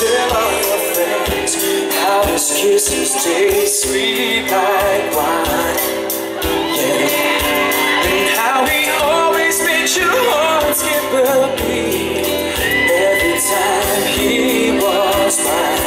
Tell all your friends how his kisses taste sweet like wine. Yeah. And how he always makes your heart skip a beat every time he walks by.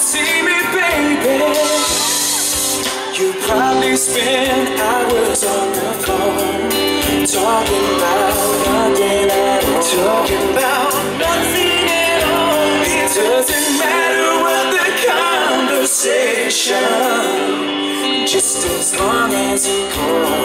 See me, baby. You probably spend hours on the phone talking about nothing at all. Talking about nothing at all. It doesn't matter what the conversation, just as long as calls. Oh.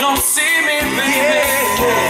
don't see me, baby. Yeah.